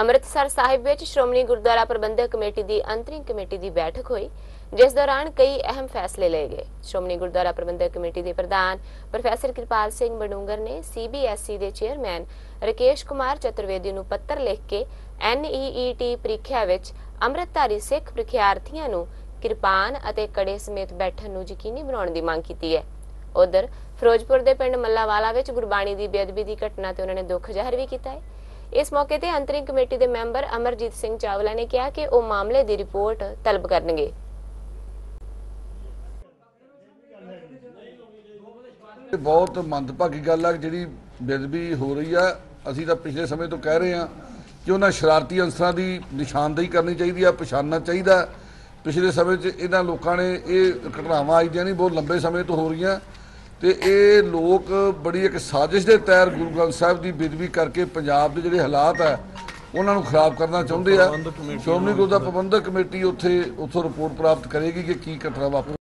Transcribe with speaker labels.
Speaker 1: ਅੰਮ੍ਰਿਤਸਰ ਸਾਹਿਬ ਵਿੱਚ ਸ਼੍ਰੋਮਣੀ ਗੁਰਦੁਆਰਾ ਪ੍ਰਬੰਧਕ ਕਮੇਟੀ ਦੀ interim committee ਦੀ ਬੈਠਕ ਹੋਈ, ਜਿਸ ਦੌਰਾਨ ਕਈ ਅਹਿਮ ਫੈਸਲੇ ਲਏ ਗਏ। ਸ਼੍ਰੋਮਣੀ ਗੁਰਦੁਆਰਾ ਪ੍ਰਬੰਧਕ ਕਮੇਟੀ ਦੇ ਪ੍ਰਧਾਨ ਪ੍ਰੋਫੈਸਰ ਕਿਰਪਾਲ ਸਿੰਘ ਬਡੂੰਗਰ ਨੇ ਸੀਬੀਐਸਈ ਦੇ ਚੇਅਰਮੈਨ ਰਕੇਸ਼ ਕੁਮਾਰ ਚਤੁਰਵੇਦੀ ਨੂੰ ਪੱਤਰ ਲਿਖ ਕੇ ਐਨਈਈਟੀ ਪ੍ਰੀਖਿਆ ਵਿੱਚ ਅੰਮ੍ਰਿਤਧਾਰੀ ਸਿੱਖ ਪ੍ਰੀਖਿਆਰਥੀਆਂ ਨੂੰ ਕਿਰਪਾਨ ਅਤੇ ਕੜੇ ਸਮੇਤ ਬੈਠਣ ਨੂੰ ਯਕੀਨੀ ਬਣਾਉਣ ਦੀ ਮੰਗ ਕੀਤੀ ਹੈ। ਉਧਰ ਫਿਰੋਜ਼ਪੁਰ ਦੇ ਪਿੰਡ ਮੱਲਾਵਾਲਾ ਵਿੱਚ ਗੁਰਬਾਣੀ ਦੀ ਬੇਅਦਬੀ ਦੀ ਘਟਨਾ ਤੇ ਉਹਨਾਂ ਨੇ ਦੁੱਖ ਜ਼ਾਹਰ ਵੀ ਕੀਤਾ ਹੈ। ਇਸ ਮੌਕੇ ਤੇ ਅੰਤਰਿਮ ਕਮੇਟੀ ਦੇ ਮੈਂਬਰ ਅਮਰਜੀਤ ਸਿੰਘ ਚਾਵਲਾ ਨੇ ਕਿਹਾ ਕਿ ਉਹ ਮਾਮਲੇ ਦੀ ਰਿਪੋਰਟ ਤਲਬ ਕਰਨਗੇ।
Speaker 2: ਬਹੁਤ ਮੰਦਭਾਗੀ ਗੱਲ ਆ ਜਿਹੜੀ ਬੇਦਬੀ ਹੋ ਰਹੀ ਆ, ਅਸੀਂ ਤਾਂ ਪਿਛਲੇ ਸਮੇਂ ਤੋਂ ਕਹਿ ਰਹੇ ਆ ਕਿ ਉਹਨਾਂ ਸ਼ਰਾਰਤੀ ਅੰਸਰਾਂ ਦੀ ਨਿਸ਼ਾਨਦੇਹੀ ਕਰਨੀ ਚਾਹੀਦੀ ਆ, ਪਛਾਣਨਾ ਚਾਹੀਦਾ। ਪਿਛਲੇ ਸਮੇਂ 'ਚ ਇਹਨਾਂ ਲੋਕਾਂ ਨੇ ਇਹ ਘਟਨਾਵਾਂ ਆਈਆਂ ਨਹੀਂ, ਬਹੁਤ ਲੰਬੇ ਸਮੇਂ ਤੋਂ ਹੋ ਰਹੀਆਂ। ਤੇ ਇਹ ਲੋਕ ਬੜੀ ਇੱਕ ਸਾਜ਼ਿਸ਼ ਦੇ ਤਹਿਤ ਗੁਰੂ ਗ੍ਰੰਥ ਸਾਹਿਬ ਦੀ ਬੇਦਬੀ ਕਰਕੇ ਪੰਜਾਬ ਦੇ ਜਿਹੜੇ ਹਾਲਾਤ ਆ ਉਹਨਾਂ ਨੂੰ ਖਰਾਬ ਕਰਨਾ ਚਾਹੁੰਦੇ ਆ। ਸ਼੍ਰੋਮਣੀ ਗੁਰਦੁਆਰਾ ਪ੍ਰਬੰਧਕ ਕਮੇਟੀ ਉੱਥੇ ਉੱਥੋਂ ਰਿਪੋਰਟ ਪ੍ਰਾਪਤ ਕਰੇਗੀ ਕਿ ਕੀ ਘਟਨਾ ਵਾਪਰੀ।